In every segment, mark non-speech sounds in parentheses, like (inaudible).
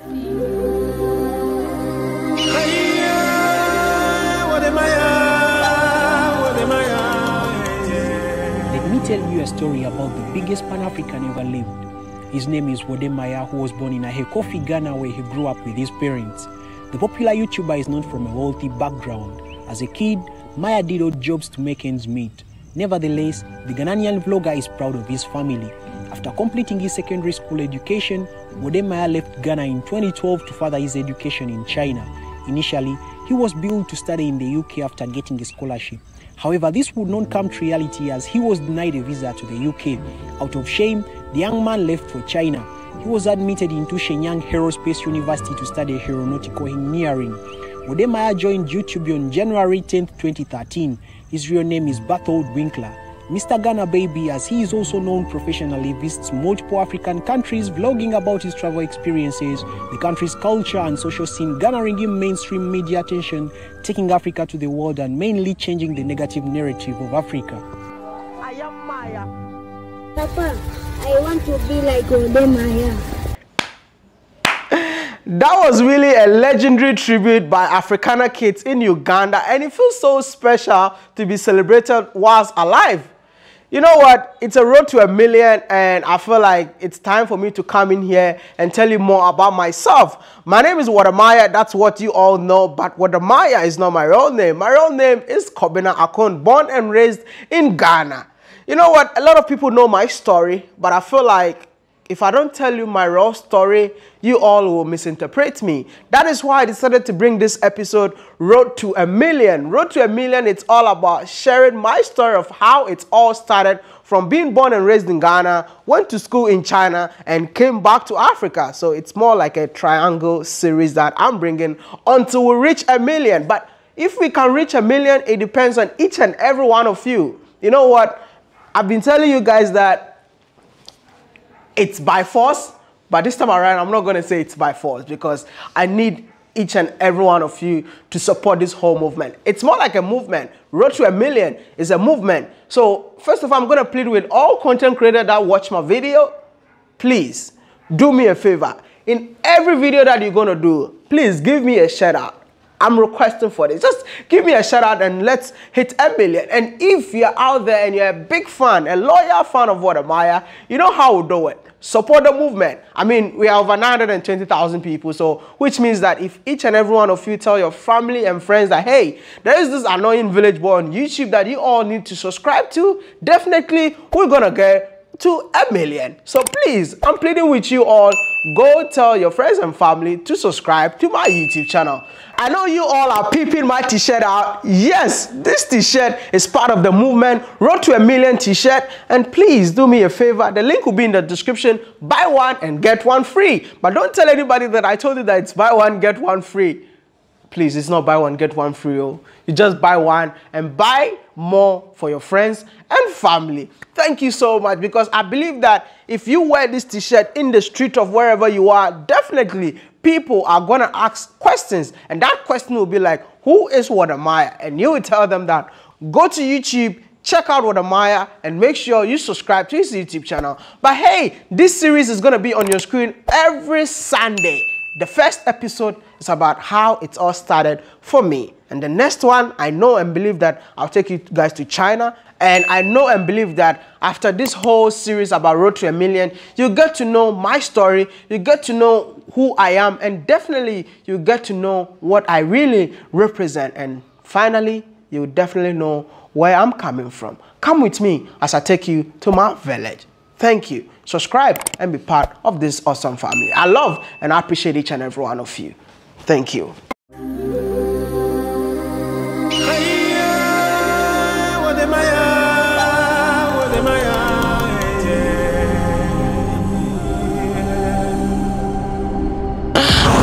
Let me tell you a story about the biggest Pan African ever lived. His name is Wode Maya, who was born in Ahekofi, Ghana, where he grew up with his parents. The popular YouTuber is known from a wealthy background. As a kid, Maya did odd jobs to make ends meet. Nevertheless, the Ghanaian vlogger is proud of his family. After completing his secondary school education, Wode Maya left Ghana in 2012 to further his education in China. Initially, he was billed to study in the UK after getting a scholarship. However, this would not come to reality as he was denied a visa to the UK. Out of shame, the young man left for China. He was admitted into Shenyang Aerospace University to study aeronautical engineering. Wode Maya joined YouTube on January 10, 2013. His real name is Berthold Winkler. Mr. Ghana Baby, as he is also known professionally, visits multiple African countries, vlogging about his travel experiences, the country's culture and social scene, garnering him mainstream media attention, taking Africa to the world, and mainly changing the negative narrative of Africa. I am Maya. Papa, I want to be like Wode Maya. That was really a legendary tribute by Africana kids in Uganda, and it feels so special to be celebrated whilst alive. You know what? It's a road to a million, and I feel like it's time for me to come in here and tell you more about myself. My name is Wode Maya, that's what you all know, but Wode Maya is not my real name. My real name is Kobina Ackon, born and raised in Ghana. You know what? A lot of people know my story, but I feel like if I don't tell you my raw story, you all will misinterpret me. That is why I decided to bring this episode, Road to a Million. Road to a Million, it's all about sharing my story of how it all started from being born and raised in Ghana, went to school in China, and came back to Africa. So it's more like a triangle series that I'm bringing until we reach a million. But if we can reach a million, it depends on each and every one of you. You know what? I've been telling you guys that it's by force, but this time around, I'm not going to say it's by force because I need each and every one of you to support this whole movement. It's more like a movement. Road to a Million is a movement. So, first of all, I'm going to plead with all content creators that watch my video, please do me a favor. In every video that you're going to do, please give me a shout out. I'm requesting for this. Just give me a shout out and let's hit a million. And if you're out there and you're a big fan, a loyal fan of Wode Maya, you know how we do it. Support the movement. I mean, we are over 920,000 people, so which means that if each and every one of you tell your family and friends that, hey, there is this annoying village boy on YouTube that you all need to subscribe to, definitely we're gonna get to a million. So please, I'm pleading with you all, go tell your friends and family to subscribe to my YouTube channel. I know you all are peeping my t-shirt out. Yes, this t-shirt is part of the movement, Road to a Million t-shirt. And please do me a favor, the link will be in the description. Buy one and get one free. But don't tell anybody that I told you that it's buy one, get one free please it's not buy one get one free oh you just buy one and buy more for your friends and family thank you so much because i believe that if you wear this t-shirt in the street of wherever you are definitely people are gonna ask questions and that question will be like who is Wode Maya and you will tell them that go to youtube check out Wode Maya and make sure you subscribe to his YouTube channel. But hey, this series is going to be on your screen every Sunday. The first episode is about how it all started for me. And the next one, I know and believe that I'll take you guys to China. And I know and believe that after this whole series about Road to a Million, you get to know my story, you get to know who I am, and definitely you get to know what I really represent. And finally, you definitely know where I'm coming from. Come with me as I take you to my village. Thank you. Subscribe and be part of this awesome family. I love and I appreciate each and every one of you. Thank you.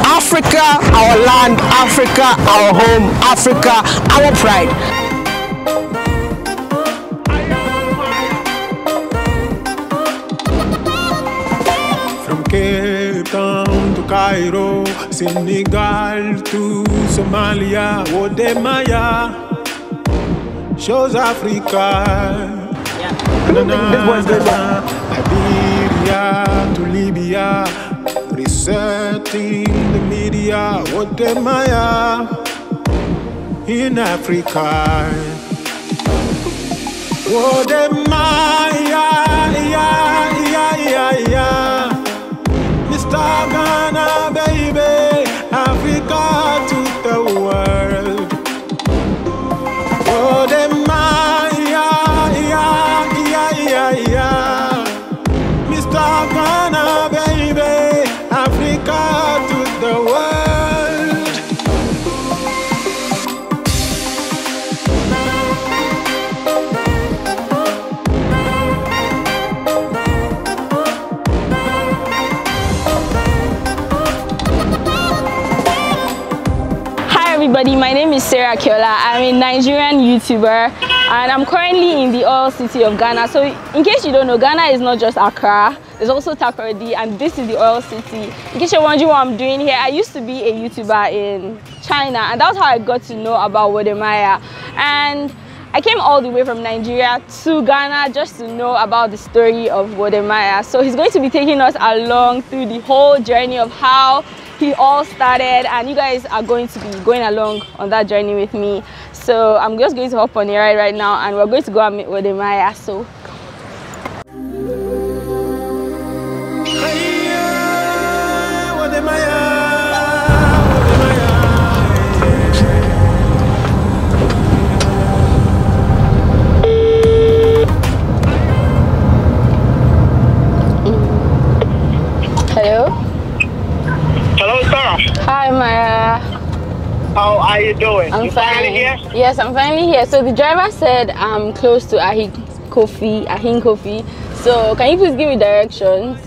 Africa, our land, Africa, our home, Africa, our pride. Cape Town to Cairo, Senegal to Somalia, Wode Maya shows Africa. Na, na, na, na. Liberia to Libya, resetting the media. I in Africa? I? Yeah, yeah, yeah, yeah. Mr. everybody, my name is Sarah Kiola. I'm a Nigerian YouTuber and I'm currently in the oil city of Ghana. So in case you don't know, Ghana is not just Accra, there's also Takoradi and this is the oil city. In case you're wondering what I'm doing here, I used to be a YouTuber in China and that's how I got to know about Wode Maya. And I came all the way from Nigeria to Ghana just to know about the story of Wode Maya. So he's going to be taking us along through the whole journey of how he all started and you guys are going to be going along on that journey with me. So I'm just going to hop on the ride right now and we're going to go and meet Wode Maya. So How you doing? I'm you finally here? Yes, I'm finally here. So the driver said I'm close to Ahin Kofi, Ahin Kofi. So can you please give me directions?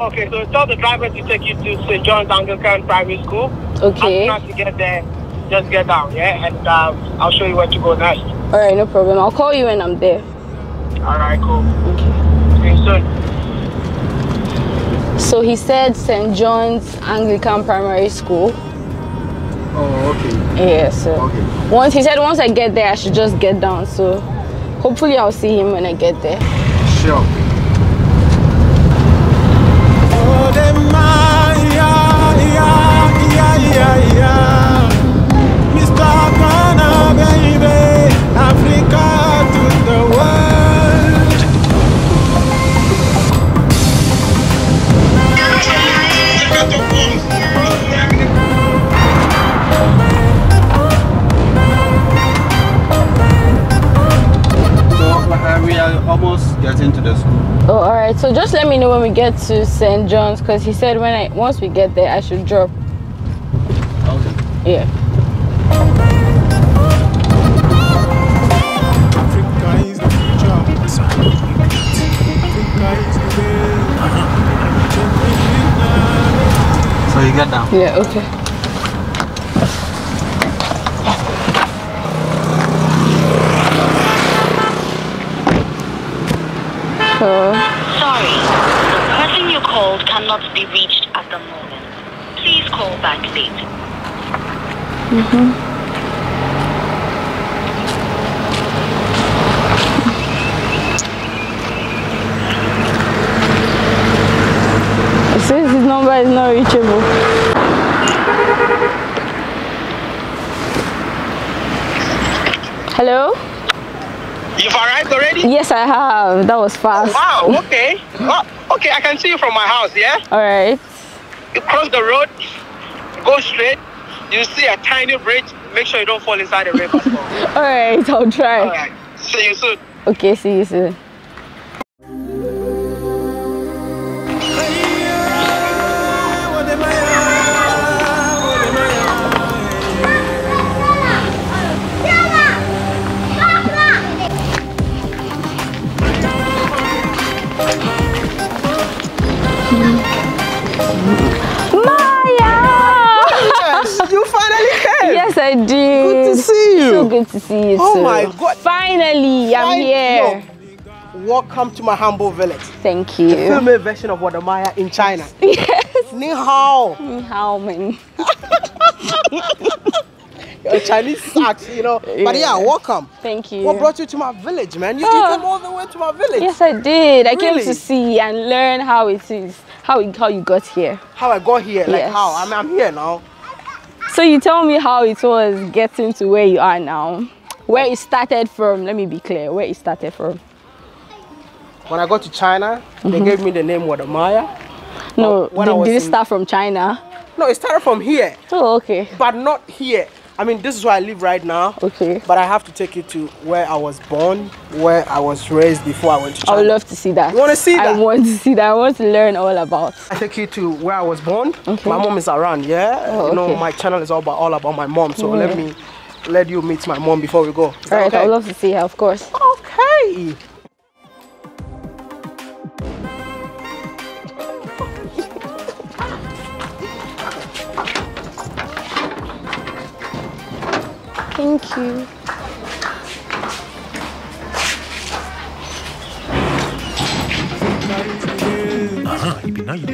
Okay, so tell the driver to take you to St. John's Anglican Primary School. Okay. As you get there, just get down, yeah? And um, I'll show you where to go next. All right, no problem. I'll call you when I'm there. All right, cool. Okay. See you soon. So he said St. John's Anglican Primary School. Oh, okay. Yeah, so Okay. once he said once I get there I should just get down. So hopefully I'll see him when I get there. Sure. Get to St. John's because he said when I once we get there I should drop. Okay. Yeah. Africa is the future. Africa is the way. So you get down. Yeah. Okay. So Sorry, the person you called cannot be reached at the moment. Please call back later. it says his number is not reachable. Hello? You've arrived already? Yes, I have. That was fast. Wow, okay. Okay, I can see you from my house, yeah? All right. You cross the road, go straight, you see a tiny bridge. Make sure you don't fall inside the river. (laughs) All right. I'll try. All right. See you soon. Okay. See you soon. Came. yes, I did. Good to see you. So good to see you. Oh too. my God. Finally, I'm here. Welcome to my humble village. Thank you. Female version of Wode Maya in China. (laughs) yes. Ni hao. Ni hao, man. (laughs) Your Chinese sucks, you know. But yeah, welcome. Thank you. What brought you to my village, man? You, you Oh. came all the way to my village. Yes, I did. I came to see and learn how it is. how you- how you got here. How I got here? Like Yes. how? I mean, I'm here now. So you tell me how it was getting to where you are now. Where it started from. Let me be clear. Where it started from. When I got to China, they Mm-hmm. gave me the name Wode Maya. No, did, did it start from China? No, it started from here, Oh, okay. but not here. I mean, this is where I live right now. Okay. But I have to take you to where I was born, where I was raised before I went to I would love to see that. You wanna see that? I want to see that. I want to learn all about. I take you to where I was born. Okay. My mom is around, yeah. Oh, You know, my channel is all about all about my mom. So let me let you meet my mom before we go. Is All right, okay? I would love to see her, of course. Okay. Thank you.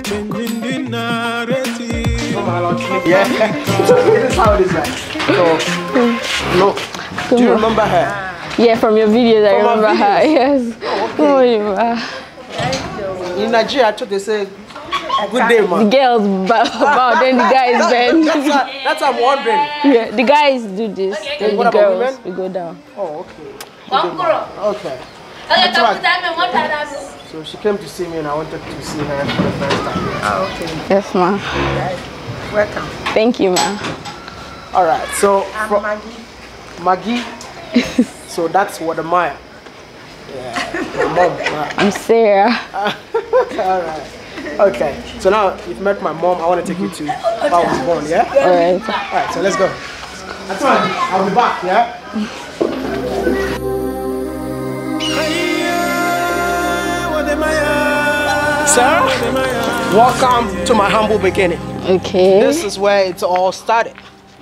Changing the narrative. Yeah. (laughs) this is how it is like. So, no. Do you remember her? Yeah, from your videos, I From my remember her. (laughs) Yes. Oh, oh, yeah. In Nigeria, I thought they say, good day, The girls bow, bow (laughs) then the guys That- bend. that's, what, that's what I'm wondering. yeah, the guys do this, then What the about girls women? we go down. Oh, okay. Good day. Okay. So she came to see me and I wanted to see her for the first time. Ah, yes, ma'am. Welcome. Thank you, ma'am. All right. So I'm Maggie. Maggie. (laughs) so that's what the Maya. Yeah. My mom. right. I'm Sarah. (laughs) All right. Okay. So now you've met my mom. I want to take you to where I was born. Yeah. All right. All right. So let's go. That's fine. I'll be back. Yeah. Sir, welcome to my humble beginning. Okay. This is where it all started.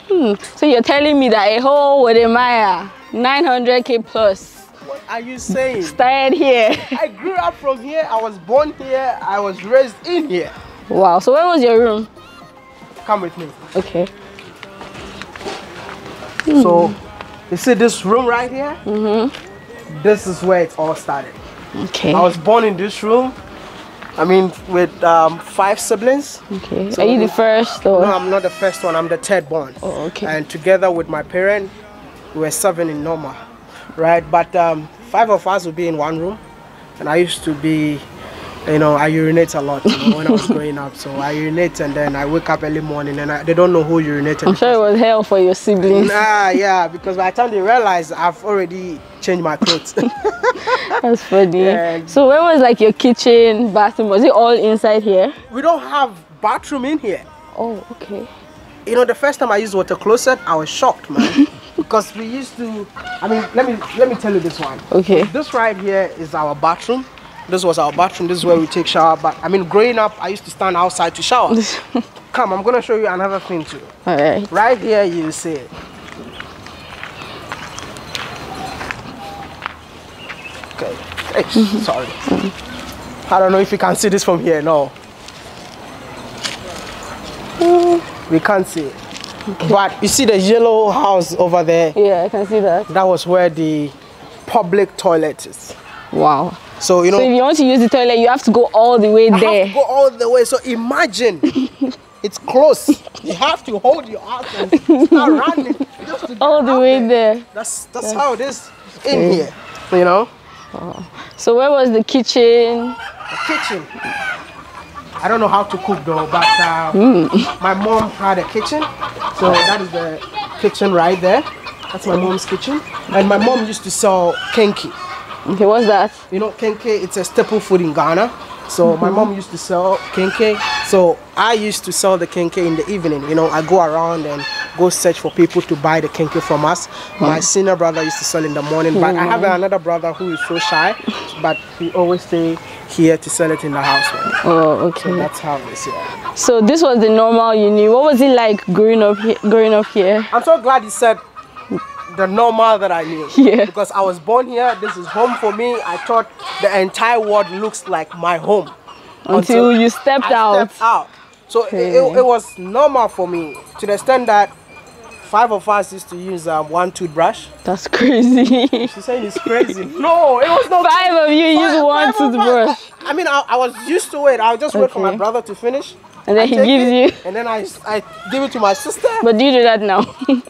Hmm. So you're telling me that a whole Wode Maya 900k plus What are you saying? started here? I grew up from here. I was born here. I was raised in here. wow. So where was your room? Come with me. Okay. So, you see this room right here? Mm-hmm. This is where it all started. Okay. I was born in this room. I mean, with um, five siblings. okay. so Are you the first or? No, I'm not the first one. I'm the third born. Oh, okay. And together with my parent, we were seven in Norma, right? But um, five of us would be in one room, and I used to be, you know, I urinate a lot you know, when I was growing up. So I urinate, and then I wake up early morning, and I, they don't know who urinated. I'm sure it was hell for your siblings. Nah, yeah, because by the time they realize I've already changed my clothes. (laughs) That's funny. Yeah. So where was like your kitchen, bathroom? Was it all inside here? we don't have bathroom in here. Oh, okay. You know, the first time I used water closet, I was shocked, man, (laughs) because we used to. I mean, let me let me tell you this one. Okay. This right here is our bathroom. This was our bathroom. This is where we take shower. But I mean, growing up, I used to stand outside to shower. (laughs) Come, I'm gonna show you another thing too. All right. Right here, you see it. Okay. Hey, mm-hmm. sorry. I don't know if you can see this from here. No. Mm. We can't see it. But you see the yellow house over there? Yeah, I can see that. That was where the public toilet is. Wow. So you know, So if you want to use the toilet, you have to go all the way I there. have to go all the way. So imagine, (laughs) it's close. You have to hold your ass and start running just to get all the way there. there. That's that's how it is in here. You know, oh. So where was the kitchen? the kitchen. I don't know how to cook though, but uh, my mom had a kitchen, so that is the kitchen right there. That's my mom's kitchen, and my mom used to sell kenke. Okay, what's that? You know, kenke, it's a staple food in Ghana. So my mom used to sell kenke. So I used to sell the kenke in the evening. You know, I go around and go search for people to buy the kenke from us. My senior brother used to sell in the morning, but I have another brother who is so shy, but he always stay here to sell it in the house. Oh, So okay. that's how it is. Yeah. So this was the normal you knew. What was it like growing up here? Growing up here? I'm so glad you said the normal that I knew. Yeah. Because I was born here. This is home for me. I thought the entire world looks like my home. Until you stepped I out. stepped out. So it, it, it was normal for me to the extent that five of us used to use um, one toothbrush. That's crazy. (laughs) She's saying it's crazy. no, it was not. Five of you use one five of us. toothbrush. I mean, I, I was used to it. I'll just wait for my brother to finish. And then I he gives it, you. And then I, I give it to my sister. But do you do that now?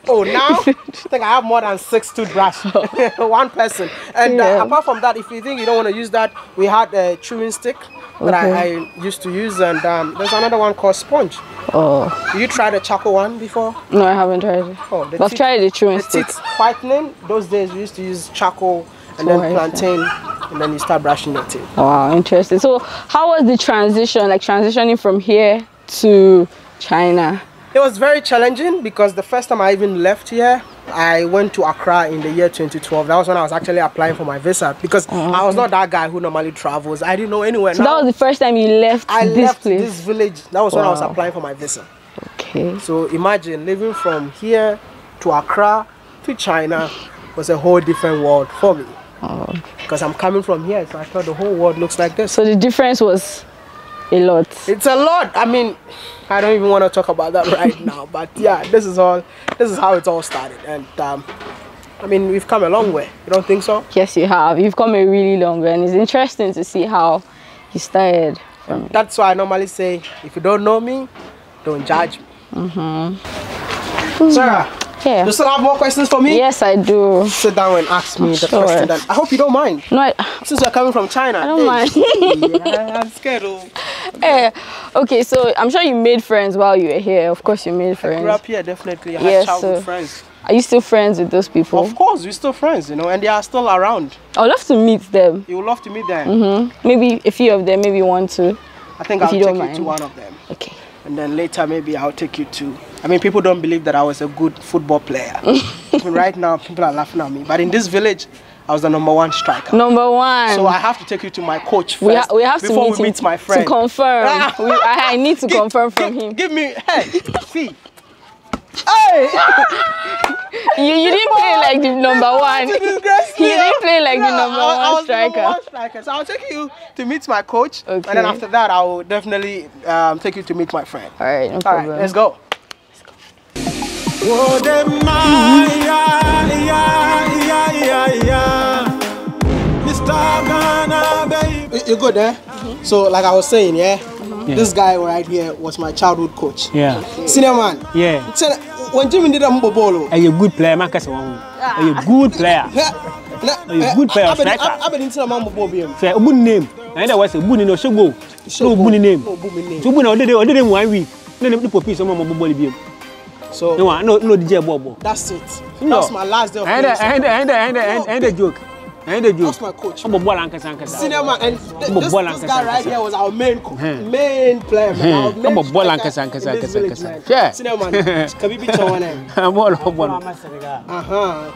Oh, now (laughs) I think I have more than six toothbrush. (laughs) One person. And Yeah. uh, apart from that, if you think you don't want to use that, we had a chewing stick that I, I used to use. And um, there's another one called sponge. oh. You tried the charcoal one before? No, I haven't tried it. Oh, I've teeth- tried the chewing the stick. teeth whitening. Those days we used to use charcoal and Oh, then plantain, and then you start brushing your teeth. Wow, interesting. So, how was the transition, like transitioning from here to China? It was very challenging because the first time I even left here, I went to Accra in the year 2012. That was when I was actually applying for my visa because oh, I was not that guy who normally travels. I didn't know anywhere. So Now, that was the first time you left I this left place. this village. That was when I was applying for my visa. Okay. So imagine living from here to Accra to China was a whole different world for me. Because I'm coming from here, so I thought the whole world looks like this. So the difference was a lot. It's a lot. I mean, I don't even want to talk about that right (laughs) now. But yeah, this is all. This is how it all started, and um, I mean, we've come a long way. You don't think so? Yes, you have. You've come a really long way, and it's interesting to see how you started from. That's why I normally say, if you don't know me, don't judge me. Mm-hmm. Sarah, Yeah. you still have more questions for me? Yes, I do. Sit down and ask me the Sure. question. Then I hope you don't mind. No, I, Since we're coming from China. I don't mind. yeah, (laughs) I'm scared. Oh. (laughs) Eh, okay, so I'm sure you made friends while you were here. Of course, you made I friends. grew up here, definitely. I had Yes, so- friends. Are you still friends with those people? Of course, we're still friends, you know, and they are still around. I would love to meet them. You would love to meet them. hmm Maybe a few of them, maybe one, two. I think If I'll you take you to one of them. Okay. And then later, maybe I'll take you to. I mean, people don't believe that I was a good football player. (laughs) Right now, people are laughing at me. But in this village, I was the number one striker. Number one. So I have to take you to my coach first we, ha- we have to meet we meet my friend. to confirm. Ah. (laughs) we, I, I need to Give- confirm from give- him. Give me, hey, see. Hey! (laughs) You, you didn't play like the number one. You didn't play like the No, number I- I one was the number one striker. So I'll take you to meet my coach, and then after that, I will definitely um, take you to meet my friend. All right, no All problem. right, let's go. Oh, them, ah, yeah, yeah, yeah, yeah, yeah. Mr. Ghana, baby. You- You good there? So, like I was saying, yeah, this guy right here was my childhood coach. Yeah. Senior man. Yeah. Said, when Jimmy did a mbobolo, Are you a good player? Man, kasa wahu. Are you a good player? a good player, striker. I've been into a man bobo. Say, a good name. I know what's a good name. Show go. Show good name. No, boom name. So good name. Odede, odede mu one week. No, no, no, piece of mama bobo libi. So No, one, no, no, DJ bobo. that's it. No. That was my last day of I playing. had, I had, I had, I had, I had a joke. I had a joke. That's my coach. I'm a ball and kasa and kasa. Senior man, and th- Bobo this, ball this and guy kasa, right kasa. here was our main co- Hmm. main player, man. Our Hmm. main Bobo ball and striker kasa and kasa, in this kasa, village, kasa. man. Yeah. Senior man, Kabibi Chawane. I'm all over. Uh huh.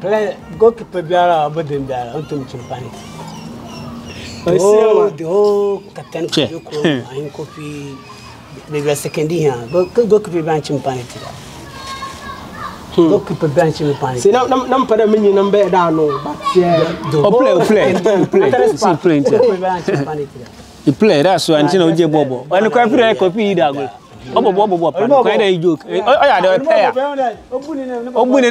Play goalkeeper biara abodin biara ontum chimpani. Oh, The senior whole, man. the whole captain Che. Kuyoko, ahin (laughs) kofi, maybe a second here. Go goalkeeper biara chimpani tira. Goalkeeper biara chimpani. See, now, now, now, put mini number down, no, but yeah. Oh, play, oh, play, oh, (laughs) play. You see, play. Goalkeeper biara chimpani tira. You play, that's why. Until you get bobo. When you come here, copy that go. Oh, bobo, bobo, bobo. Kind of joke. Oh, oh, yeah, the player. Oh, when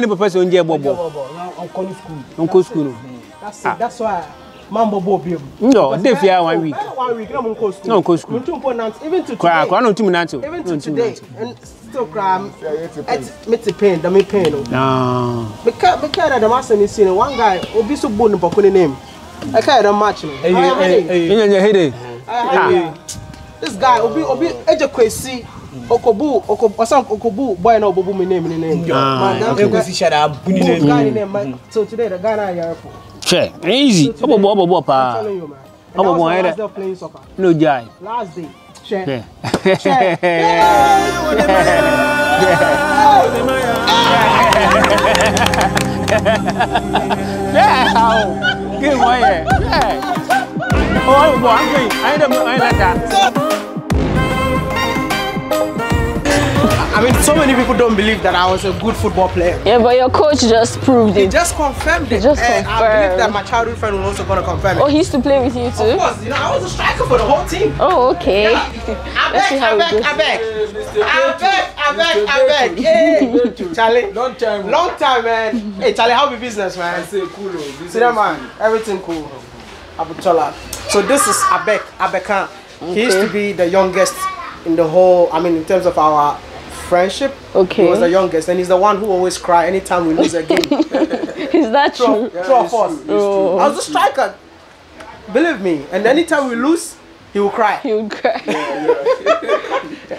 any person get bobo. Onkoni school. Uncle school. That's it. That's why. Mambo Bobi. No, they fear one week. One week, no Munko school. No, Munko school. Munto important, even to Cry, today. cry, no, two minutes. Even to today, and still cry. It's me to pain, the me pain. oh. No. Because because the master is seeing one guy, Obi so bone pokuni name. I can't the match. no. Hey, I am hey, ready. hey. In your head. I am ready. This guy, Obi Obi Eje Kwesi. Okobu, Okobu, Osan Okobu, boy no Obobu me name, me name. Ah, Man, that Eko guy- si shara buni Both guy ne. in there, man. So today the guy now here. Che, easy. Oh, bobo, bobo, I'm pa. telling you, man. And How that about was my one last header? day of playing soccer. No jai. Last day. Share. Yeah. Yeah. Good one, yeah. Oh, boy, I'm going. I ain't I ain't like that. I mean, so many people don't believe that I was a good football player. Yeah, but your coach just proved He it. just confirmed it. just and I believe that my childhood friend was also going to confirm it. Oh, he used to play with you Of too? course, you know, I was a striker for the whole team. Oh, okay. (laughs) I Let's see beg, how I it beg, goes. I beg. I beg, I I beg, I beg. Hey, Charlie. Long time. Long time, man. Hey, Charlie, how be business, man? I say cool. oh, See that man? Everything cool. Abutola. So this is Abek, Abekan. He used to be the youngest in the whole, I mean, in terms of our friendship. Okay. He was the youngest, and he's the one who always cry anytime we lose a game. (laughs) Is that True, true? true of us. I was a striker. Believe me. And anytime we lose, he will cry. He will cry. (laughs)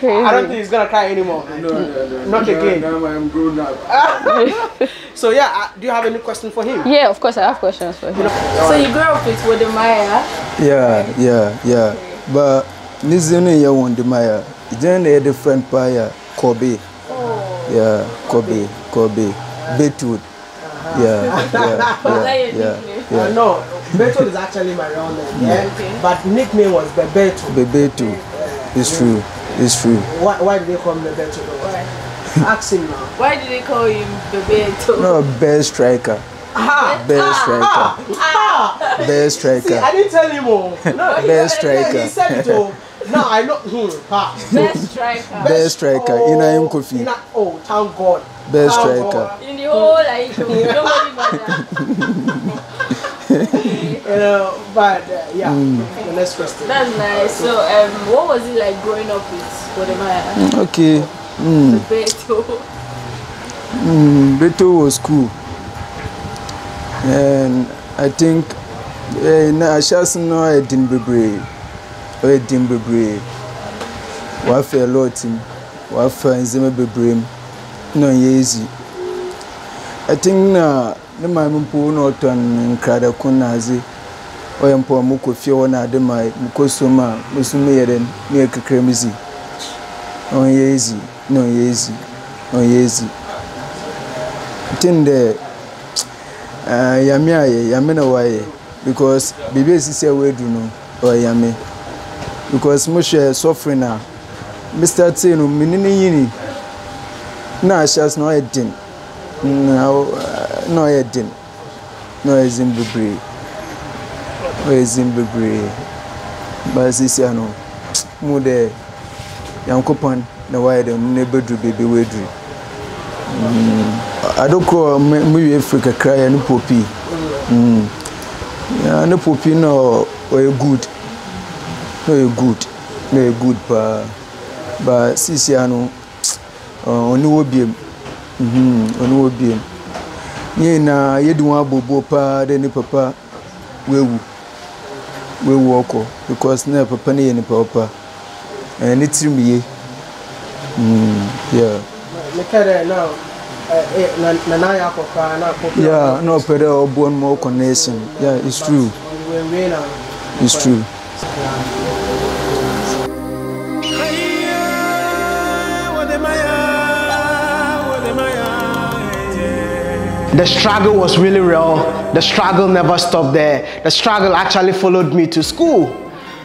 I don't think he's gonna cry anymore. No, no, no. Not now, again. Now I'm grown up. (laughs) So yeah, uh, do you have any question for him? Yeah, of course, I have questions for him. So you grew up with Wode Maya? Yeah, yeah, yeah. But this is ya wundi maya. Then a different paya Kobe. Yeah, Kobe, Kobe. Beetroot. Yeah, yeah, yeah, yeah, Uh, no, Beto is actually my real name. Yeah. But nickname was Bebeto. Bebeto. It's true. It's true. Why, why did they call me Bebeto? though? Ask him now. Why did they call him Bebeto? No, best striker. Ah, Best striker. ah. Best See, I didn't tell him. Oh. No, he, Best striker. he said it. Oh. Now I know. Hmm. Best striker. Best striker. Ina him Kofi. Ina, oh, thank God. Best Thank striker. God. In the whole like nobody matter. You know, but uh, yeah. The next question. That's nice. So um, what was it like growing up with Wode Maya? Okay. (laughs) Mm. Bebeto. Mm, Beto was cool. And I think eh, na ahyɛse no ayɛ den bebree ɔyɛ den bebree. Wafa lot mu wafa ndzɛmba bebree mu na ɔnyɛ easy. I think na ne maame mpo na ɔtɔn nkradako na adze ɔyɛ mpo a mokɔ fie hɔ na ade ma mokɔ som a mosom yɛ dɛn ne yɛ kakra mu zi ɔnyɛ easy na ɔnyɛ easy ɔnyɛ easy. Tin dɛ uh, yame ayɛ yame na wayɛ because biribi a ɛsisi a wɔadu no ɔyɛ yame. Because mohwɛ sɔfre no a mr tee no mene ne yini na ahyɛse na ɔyɛ den na na ɔyɛ den na ɔyɛ zin bebree ɔyɛ zin bebree ba sisi ano. Mu dɛ nyankopɔn na wayɛ dɛ mu na ɛbɛduru baabi a wɔaduru adokorɔ mewie firi kakra yɛ ne popi. Mm. Ne popi na ɔyɛ good na ɔyɛ good na ɔyɛ good paa ba sisia no ɔ- ɔne wɔ biem Mhm, ɔne wɔ biem ne nyinaa yɛdi wɔn abobo paa dɛ ne papa wewu wewu ɔkɔ because na papa no yɛ nipa ɔpa ɛɛ ne tirim ye Mm, yeah. Look at it now. Uh, na na na ya koka na koka. Yeah, no, but uh, born more connection. Yeah, it's true. We we now. It's true. The struggle was really real. The struggle never stopped there. The struggle actually followed me to school.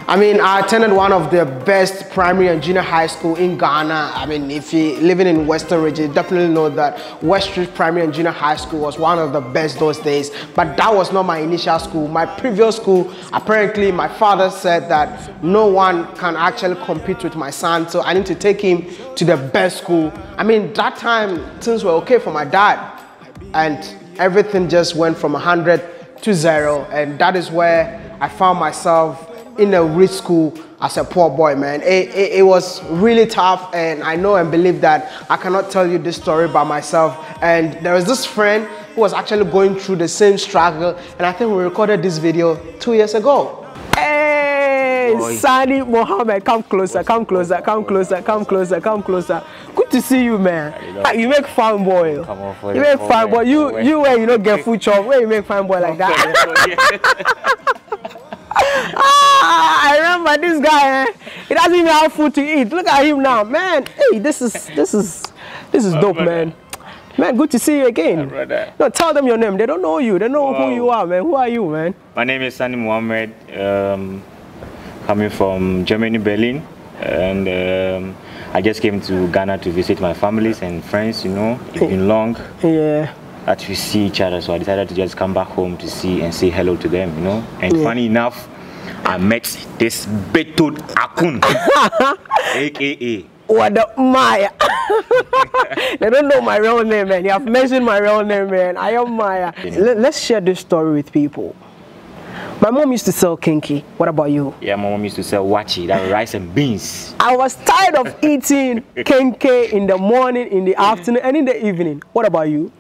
I mean, I attended one of the best primary and junior high school in Ghana. I mean, if you're living in Western region, definitely know that West Street Primary and Junior High School was one of the best those days. But that was not my initial school. My previous school, apparently, my father said that no one can actually compete with my son, so I need to take him to the best school. I mean, that time things were okay for my dad and everything just went from 100 to zero and that is where i found myself in a rich school as a poor boy man it, it, it was really tough and i know and believe that i cannot tell you this story by myself and there was this friend who was actually going through the same struggle and i think we recorded this video two years ago Hey, Sani Mohammed, come closer, come closer, come closer, come closer, come closer. Good to see you, man. Ah, You make fun boy. Come on You make fun boy. You you where you don't get food chop. Where you make fun boy like that? (laughs) (laughs) ah, I remember this guy. Eh? He doesn't even have food to eat. Look at him now, man. Hey, this is this is this is dope, man. Man, good to see you again. brother. No, tell them your name. They don't know you. They know Wow. who you are, man. Who are you, man? My name is Sani Mohammed, um, coming from Germany, Berlin, and um, I just came to Ghana to visit my families and friends. You know, it's been long Yeah. that we see each other, so I decided to just come back home to see and say hello to them. You know, and Yeah. funny enough, I met this Betud Akun, aka Wode Maya. they don't know my real name, man. You have mentioned my real name, man. I am Maya. Let, let's share this story with people. My mom used to sell kenke. What about you? Yeah, my mom used to sell waakye, that rice and beans. I was tired of eating kenke in the morning, in the afternoon, and in the evening. What about you?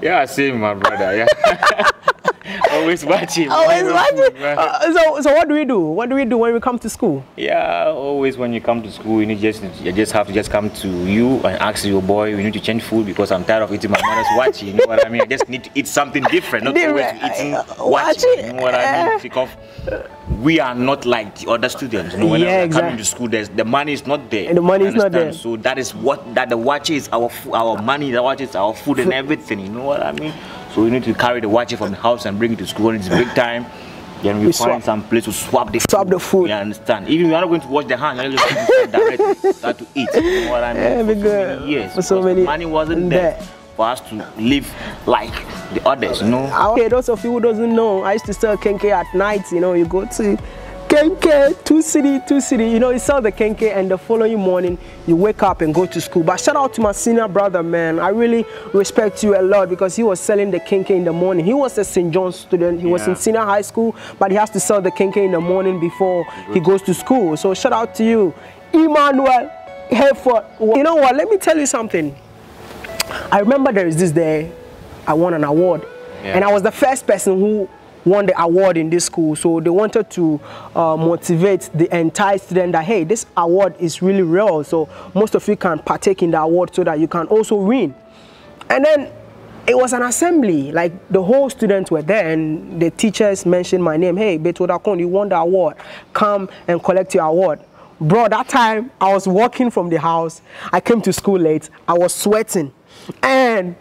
Yeah, same, my brother. Yeah. (laughs) (laughs) Always watching. Always watching. Uh, so, so what do we do? What do we do when we come to school? Yeah, always when you come to school, you need just you just have to just come to you and ask your boy, we need to change food because I'm tired of eating my mother's waakye. You know what I mean? I just need to eat something different, not always eating waakye. You know what I mean? Because we are not like the other students. You know, when Yeah, we're coming to school, there's the money is not there. And the money is not there. So that is what that the waakye is our our money. The waakye is our food and everything. You know what I mean? So we need to carry the watch from the house and bring it to school when it's break time. Then we, We find swap. some place to swap the Swap the food. You understand? Even if you're not going to wash the hand, you're just going to directly start to eat. You know what I mean? Yeah, For so many years. for so many- money wasn't there. there for us to live like the others. You know? Okay, those of you who doesn't know, I used to sell kenke at night. You know, you go to kenke, two city, two city. You know, you sell the kenke, and the following morning you wake up and go to school. But shout out to my senior brother, man. I really respect you a lot because he was selling the kenke in the morning. He was a St. John's student. He was in senior high school, but he has to sell the kenke in the morning before he goes to school. So shout out to you, Emmanuel Hereford. You know what? Let me tell you something. I remember there is this day I won an award. Yeah. And I was the first person who won the award in this school. So they wanted to uh, motivate the entire student that, hey, this award is really real. So most of you can partake in the award so that you can also win. And then it was an assembly, like the whole students were there and the teachers mentioned my name. Hey, Beto Dakon, you won the award. Come and collect your award. Bro, that time I was walking from the house. I came to school late. I was sweating. And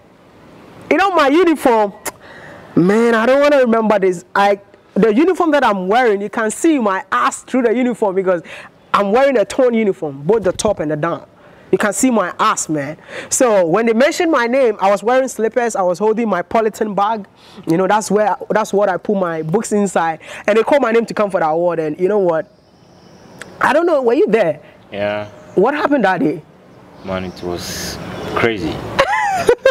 you know my uniform, man, I don't want to remember this. I the uniform that I'm wearing, you can see my ass through the uniform because I'm wearing a torn uniform, both the top and the down. You can see my ass, man. So when they mentioned my name, I was wearing slippers. I was holding my polythene bag. You know, that's where that's what I put my books inside. And they called my name to come for the award. And you know what? I don't know. Were you there? Yeah, What happened that day? man, it was crazy. (laughs)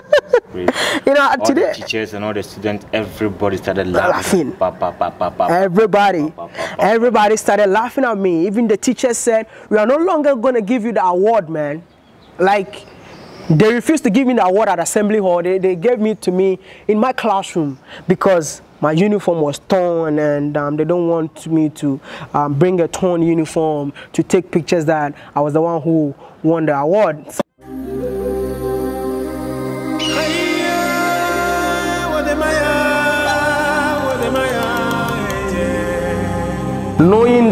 You know, All today the teachers and all the students, everybody started laughing. Laughing. Pa, pa, pa, pa, pa, pa. Everybody, everybody started laughing at me. Even the teachers said, "We are no longer going to give you the award, man." Like, they refused to give me the award at assembly hall. They, they gave me to me in my classroom because my uniform was torn, and um, they don't want me to um, bring a torn uniform to take pictures that I was the one who won the award. Knowing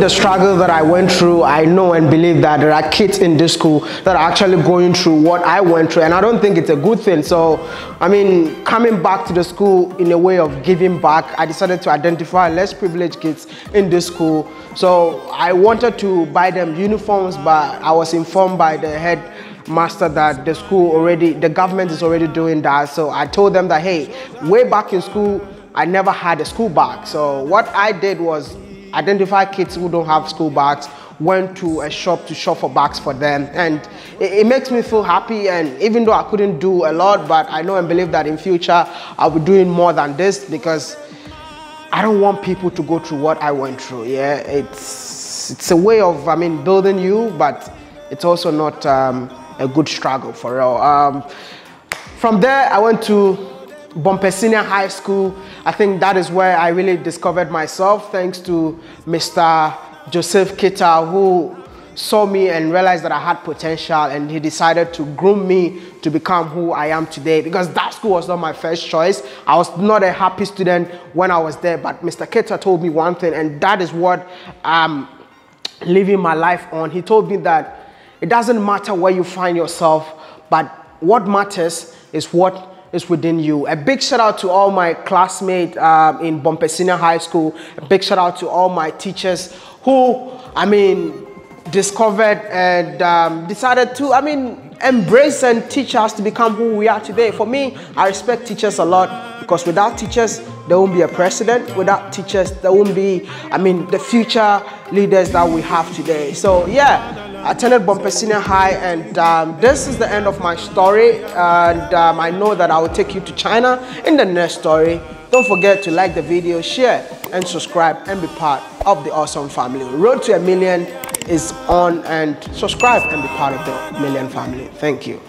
the struggle that I went through, I know and believe that there are kids in this school that are actually going through what I went through, and I don't think it's a good thing. So, I mean, coming back to the school in a way of giving back, I decided to identify less privileged kids in this school. So, I wanted to buy them uniforms, but I was informed by the head master that the school already, the government is already doing that. So, I told them that, hey, way back in school, I never had a school bag. So, what I did was identify kids who don't have school bags, went to a shop to shop for bags for them. And it, it makes me feel happy. And even though I couldn't do a lot, but I know and believe that in future I'll be doing more than this because I don't want people to go through what I went through. Yeah, it's it's a way of I mean building you, but it's also not um, a good struggle for real. Um, from there, I went to Bompe Senior High School. I think that is where I really discovered myself, thanks to Mr. Joseph Kita, who saw me and realized that I had potential, and he decided to groom me to become who I am today. Because that school was not my first choice. I was not a happy student when I was there, but Mr. Kita told me one thing, and that is what I'm living my life on. He told me that it doesn't matter where you find yourself, but what matters is what is within you. A big shout out to all my classmates um, in Bompe Senior High School. A big shout out to all my teachers who, I mean, discovered and um, decided to, I mean, embrace and teach us to become who we are today. For me, I respect teachers a lot because without teachers, there won't be a president. Without teachers, there won't be, I mean, the future leaders that we have today. So, yeah, attended Bompe Senior High, and um, this is the end of my story. And um, I know that I will take you to China in the next story. Don't forget to like the video, share, and subscribe, and be part of the awesome family. Road to a million is on, and subscribe and be part of the million family. Thank you.